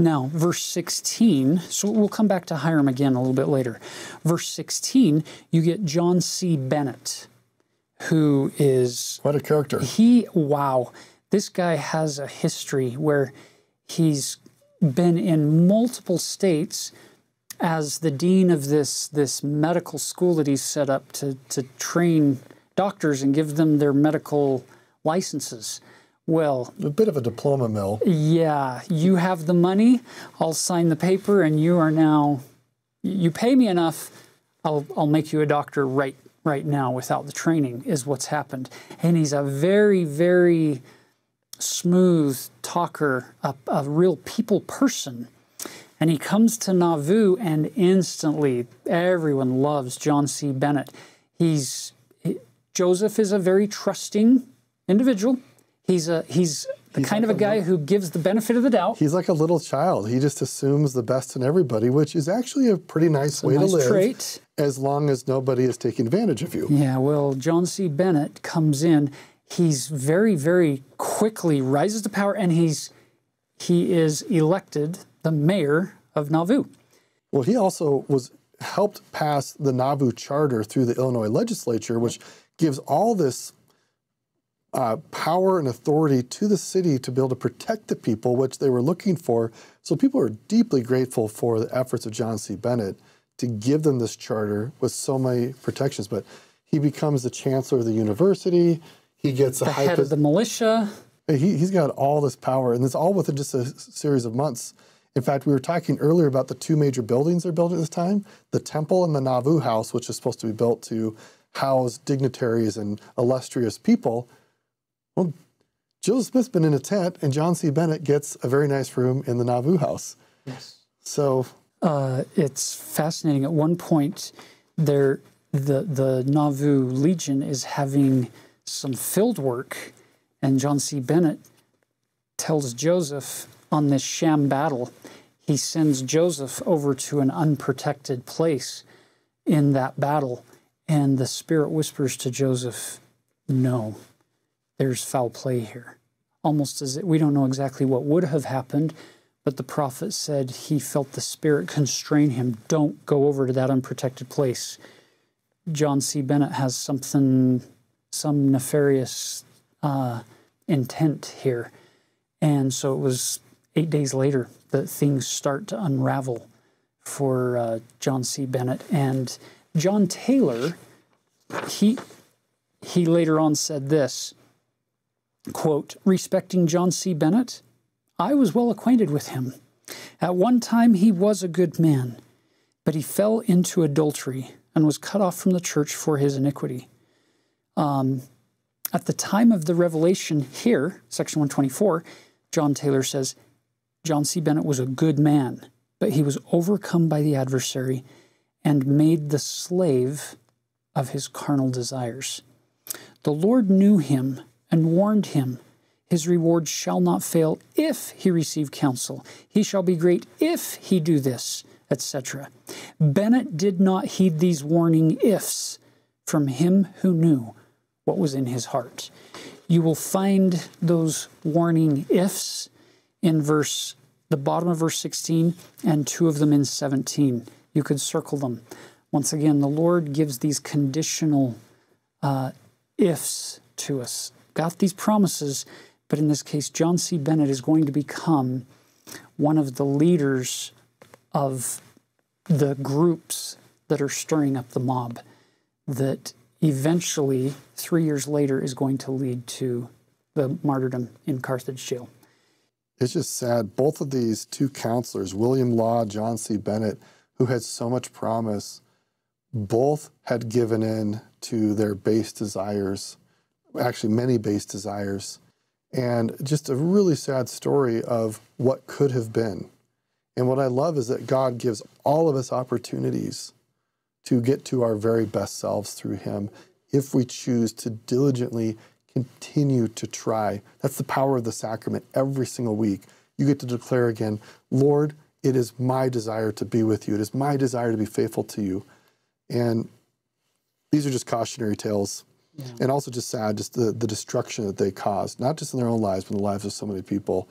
Now, verse 16, so we'll come back to Hyrum again a little bit later. Verse 16, you get John C. Bennett, who is. What a character. He, wow, this guy has a history where he's been in multiple states as the dean of this, this medical school that he's set up to, to train doctors and give them their medical licenses. Well, a bit of a diploma mill. Yeah, you have the money, I'll sign the paper, and you are now, you pay me enough, I'll, I'll make you a doctor right right now without the training, is what's happened. And he's a very, very smooth talker, a, a real people person. And he comes to Nauvoo, and instantly everyone loves John C. Bennett. He's he, Joseph is a very trusting individual. He's a he's the he's kind like of a guy who gives the benefit of the doubt. He's like a little child. He just assumes the best in everybody, which is actually a pretty nice it's way nice to live. Trait. As long as nobody is taking advantage of you. Yeah, well, John C. Bennett comes in. He's very, very quickly rises to power, and he's he is elected the mayor of Nauvoo. Well, he also was helped pass the Nauvoo Charter through the Illinois legislature, which gives all this uh, power and authority to the city to be able to protect the people, which they were looking for. So people are deeply grateful for the efforts of John C. Bennett to give them this charter with so many protections. But he becomes the chancellor of the university. He gets the a head of the militia. He, he's got all this power, and it's all within just a series of months. In fact, we were talking earlier about the two major buildings they're building at this time the temple and the Nauvoo house, which is supposed to be built to house dignitaries and illustrious people. Well, Joseph Smith's been in a tent, and John C. Bennett gets a very nice room in the Nauvoo house. Yes. So uh, it's fascinating. At one point, there the the Nauvoo Legion is having some field work, and John C. Bennett tells Joseph on this sham battle, he sends Joseph over to an unprotected place in that battle. And the Spirit whispers to Joseph, No, there's foul play here. Almost as we don't know exactly what would have happened, but the prophet said he felt the Spirit constrain him. Don't go over to that unprotected place. John C. Bennett has something, some nefarious uh, intent here. And so it was eight days later that things start to unravel for uh, John C. Bennett. And John Taylor, he, he later on said this quote, respecting John C. Bennett, I was well acquainted with him. At one time he was a good man, but he fell into adultery and was cut off from the church for his iniquity. Um, at the time of the revelation here, section 124, John Taylor says, John C. Bennett was a good man, but he was overcome by the adversary and made the slave of his carnal desires. The Lord knew him and warned him. His reward shall not fail if he receive counsel. He shall be great if he do this, etc. Bennett did not heed these warning ifs from him who knew what was in his heart. You will find those warning ifs in verse the bottom of verse 16 and two of them in 17. You could circle them. Once again, the Lord gives these conditional uh, ifs to us. Got these promises, but in this case, John C. Bennett is going to become one of the leaders of the groups that are stirring up the mob that eventually, three years later, is going to lead to the martyrdom in Carthage jail it's just sad. Both of these two counselors, William Law, John C. Bennett, who had so much promise, both had given in to their base desires, actually, many base desires. And just a really sad story of what could have been. And what I love is that God gives all of us opportunities to get to our very best selves through Him if we choose to diligently continue to try. That's the power of the sacrament. Every single week, you get to declare again, Lord, it is my desire to be with you. It is my desire to be faithful to you. And these are just cautionary tales. And also just sad, just the, the destruction that they caused, not just in their own lives, but in the lives of so many people